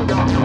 Musik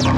Yeah.